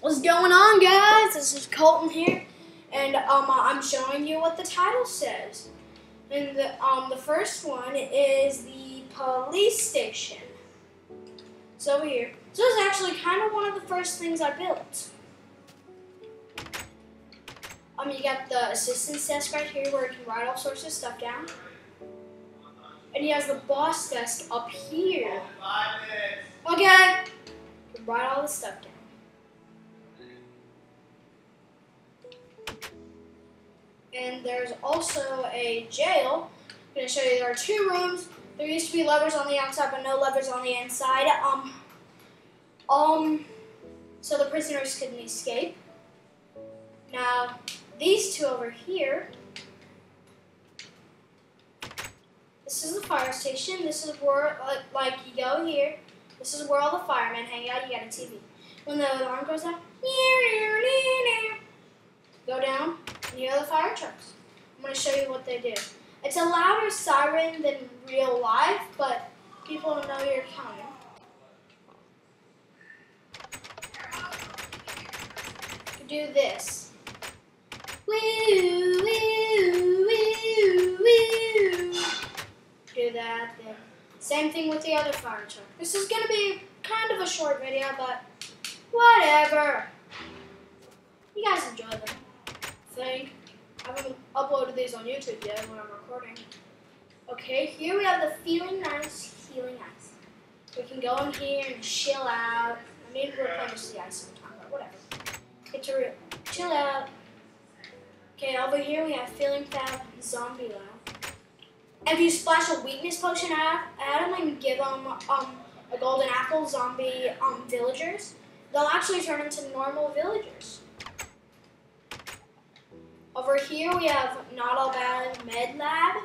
What's going on, guys? This is Colton here, and um, I'm showing you what the title says. And the um, the first one is the police station. It's over here. So it's actually kind of one of the first things I built. Um, you got the assistant's desk right here where you can write all sorts of stuff down. And he has the boss desk up here. Okay. Write all this stuff down. And there's also a jail. I'm gonna show you there are two rooms. There used to be levers on the outside, but no levers on the inside. Um, um, so the prisoners couldn't escape. Now, these two over here. This is the fire station. This is where, like, like you go here. This is where all the firemen hang out. You got a TV. When the alarm goes off, go down, and you have the fire trucks. I'm going to show you what they do. It's a louder siren than real life, but people know you're coming. Do this. Do that, then. Same thing with the other fire truck. This is going to be kind of a short video, but whatever. You guys enjoy them. Think. I haven't uploaded these on YouTube yet when I'm recording. Okay, here we have the feeling nice, feeling nice. We can go in here and chill out. I we're playing with the ice sometime, but whatever. Get to re- chill out. Okay, over here we have feeling fab, zombie loud. If you splash a weakness potion at, them and give them um, a golden apple, zombie um, villagers, they'll actually turn into normal villagers. Over here we have Not All Bad Med Lab,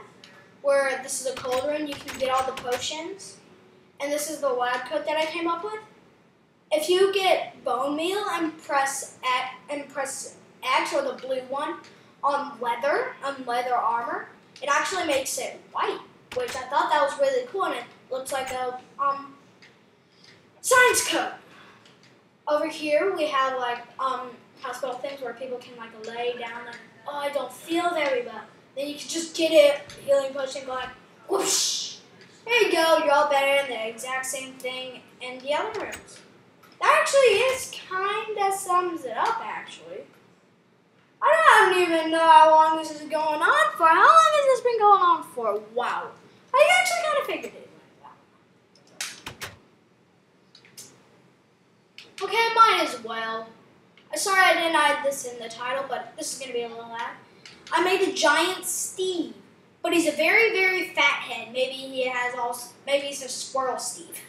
where this is a cold room. You can get all the potions. And this is the lab coat that I came up with. If you get bone meal and press X, and press X or the blue one on leather, on leather armor, it actually makes it white, which I thought that was really cool, and it looks like a um science coat. Over here we have like um hospital where people can like lay down and oh I don't feel very well. Then you can just get it healing potion going whoosh. There you go, you're all better and the exact same thing in the other rooms. That actually is kinda sums it up actually. I don't even know how long this is going on for. How long has this been going on for? Wow. I actually kind of figured it like. Okay, might as well. Sorry I didn't add this in the title, but this is going to be a little ad. I made a giant Steve, but he's a very, very fat head. Maybe he has all, maybe he's a squirrel Steve.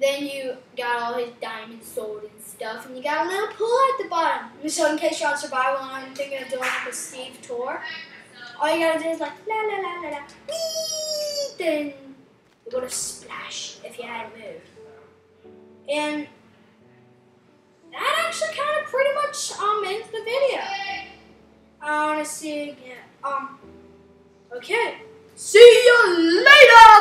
Then you got all his diamond sword and stuff, and you got a little pool at the bottom. So in case you're on survival and I'm thinking of doing like a Steve tour, all you gotta do is like la la la la la, wee, then you go to splash if you hadn't moved. And actually kind of pretty much um ends the video. I wanna see again. Um, okay. See you later.